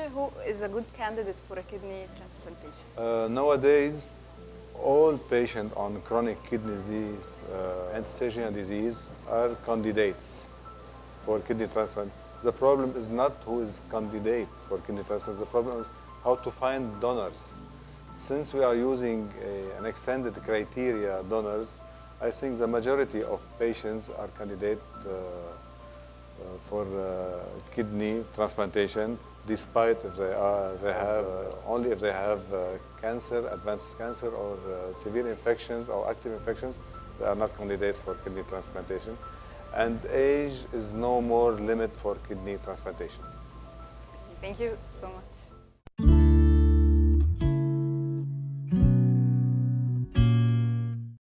who is a good candidate for a kidney transplantation? Uh, nowadays, all patients on chronic kidney disease uh, and renal disease are candidates for kidney transplant. The problem is not who is candidate for kidney transplant. The problem is how to find donors. Since we are using a, an extended criteria donors, I think the majority of patients are candidate uh, uh, for uh, kidney transplantation, despite if they are they have uh, only if they have uh, cancer, advanced cancer, or uh, severe infections or active infections, they are not candidates for kidney transplantation. And age is no more limit for kidney transplantation. Thank you so much.